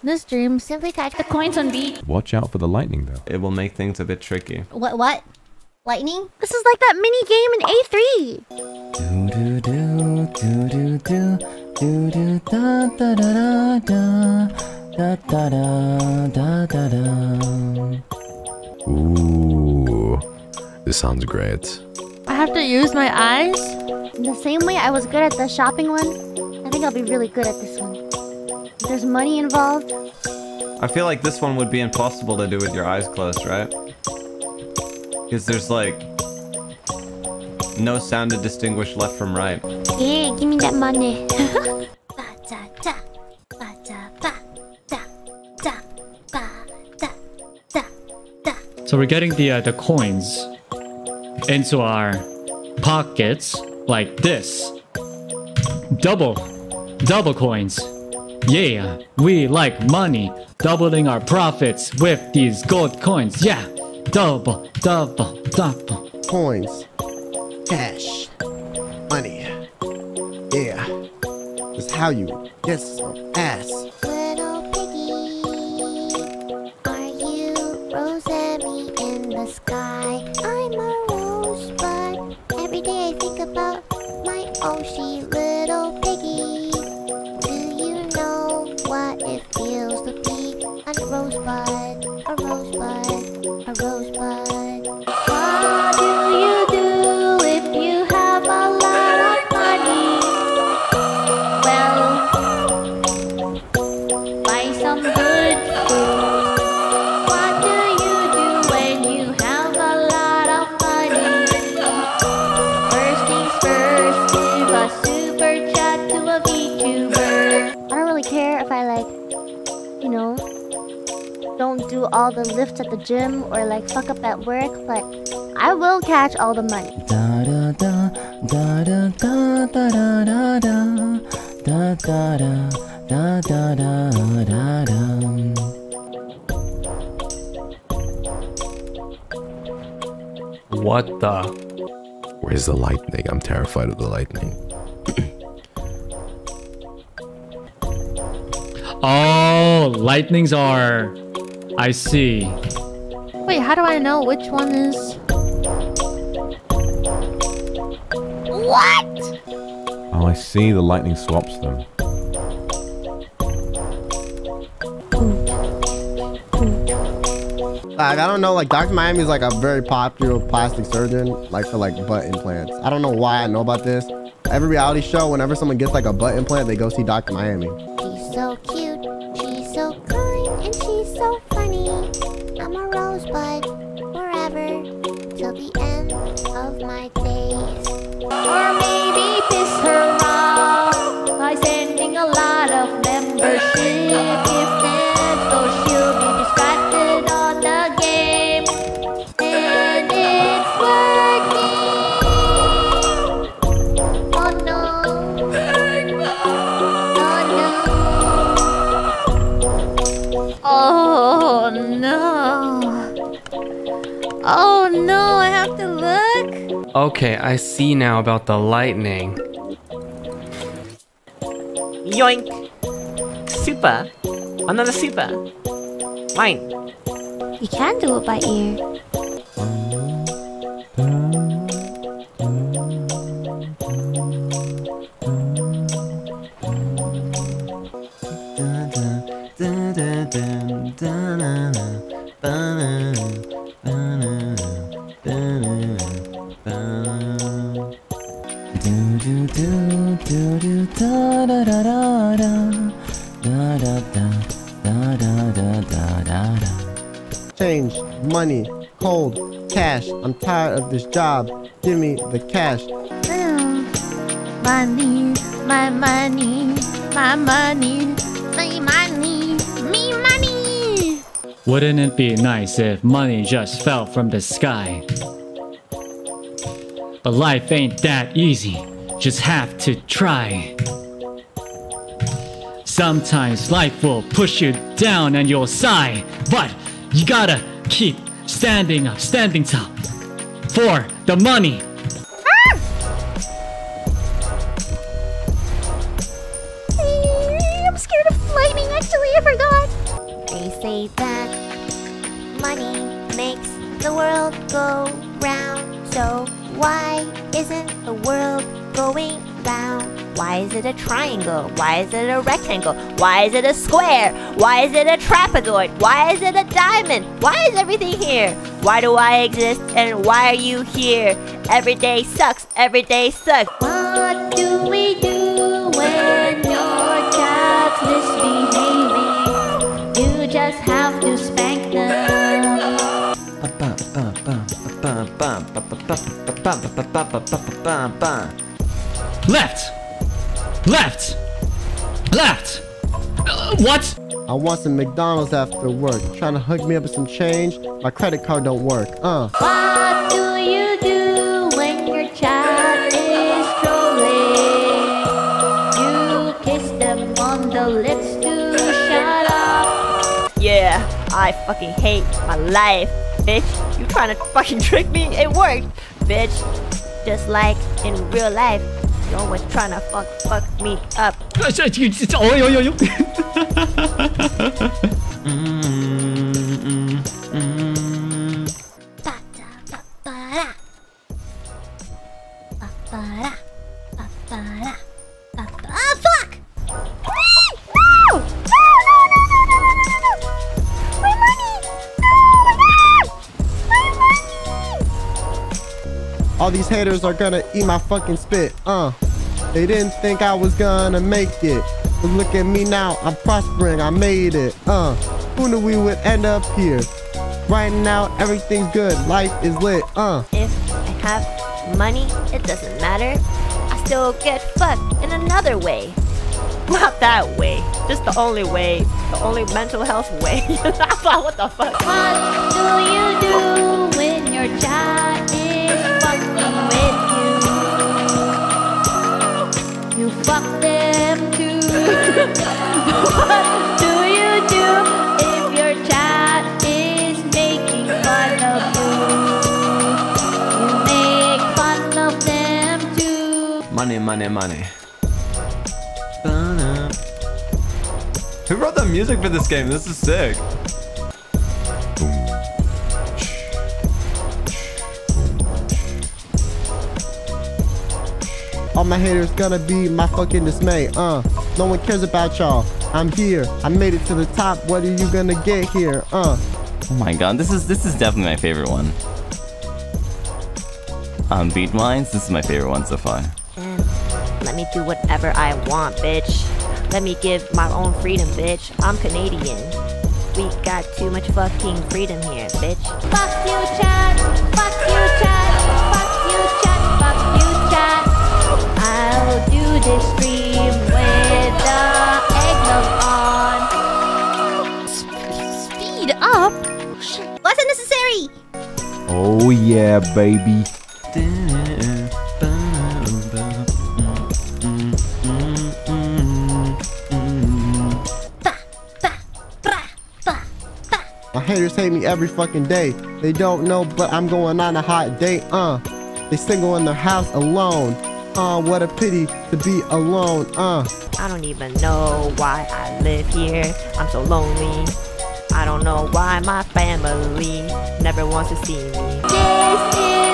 This dream, simply catch the coins on beat. Watch out for the lightning, though. It will make things a bit tricky. What? What? Lightning? This is like that mini game in A3. Do do do do do do do da da da da da da da da da da. Ooh, this sounds great. I have to use my eyes. The same way I was good at the shopping one, I think I'll be really good at this one. If there's money involved. I feel like this one would be impossible to do with your eyes closed, right? Because there's like no sound to distinguish left from right. Yeah, give me that money. So we're getting the uh, the coins into our pockets like this. Double, double coins. Yeah, we like money. Doubling our profits with these gold coins. Yeah, double, double, double. Coins. Cash. Money. Yeah. That's how you get some ass. All the lifts at the gym or like fuck up at work, but I will catch all the money. Da da da da da da da da da da da da da da da da da. What the? Where's the lightning? I'm terrified of the lightning. Oh, lightnings are. I see. Wait, how do I know which one is? What? Oh, I see. The lightning swaps them. Like I don't know, like Dr. Miami is like a very popular plastic surgeon, like for like butt implants. I don't know why I know about this. Every reality show, whenever someone gets like a butt implant, they go see Dr. Miami. She's so cute, Oh no. Oh no. I have to look. Okay, I see now about the lightning. Yoink! Super! Another super! Mine! You can do it by ear. Do do do do do da da da da da da da da da da da da da da. Change, money, cold, cash. I'm tired of this job. Give me the cash. Money, my money, my money, my money, me money. Wouldn't it be nice if money just fell from the sky? But life ain't that easy. Just have to try. Sometimes life will push you down and you'll sigh, but you gotta keep standing up, standing tall for the money. Ah! I'm scared of lightning, actually. I forgot. They say that money makes the world go round. So why isn't the world going round? Why is it a triangle? Why is it a rectangle? Why is it a square? Why is it a trapezoid? Why is it a diamond? Why is everything here? Why do I exist and why are you here? Every day sucks. Every day sucks. What do we do when your child's misbehaving? You just have to spank them. Left! Left! Left! Uh, what? I want some McDonald's after work. Trying to hook me up with some change. My credit card don't work. Uh. What do you do when your child is trolling? You kiss them on the lips to shut up. Yeah, I fucking hate my life, bitch. You trying to fucking trick me? It worked, bitch. Just like in real life, you always trying to fuck fuck me up. All these haters are gonna eat my fucking spit. Uh. They didn't think I was gonna make it. But look at me now, I'm prospering, I made it. Uh. Who knew we would end up here? Right now, everything's good, life is lit. Uh. If I have money, it doesn't matter. I still get fucked in another way. Not that way. Just the only way. The only mental health way. what the fuck? What do you do when your child Money, money, money. Who wrote the music for this game? This is sick. All my haters gonna be my fucking dismay. Uh. No one cares about y'all. I'm here. I made it to the top. What are you gonna get here? Uh. Oh my god, this is this is definitely my favorite one. Um, beat lines, this is my favorite one so far. And let me do whatever I want, bitch. Let me give my own freedom, bitch. I'm Canadian. We got too much fucking freedom here, bitch. Fuck you, Chad. Fuck you, Chad. Fuck you, Chad. Fuck you, Chad. I'll do this stream with the eggnog on. Speed up? What's unnecessary? Oh yeah, baby. Haters hate me every fucking day. They don't know, but I'm going on a hot date. Uh, they single in their house alone. Uh, what a pity to be alone. Uh, I don't even know why I live here. I'm so lonely. I don't know why my family never wants to see me. This is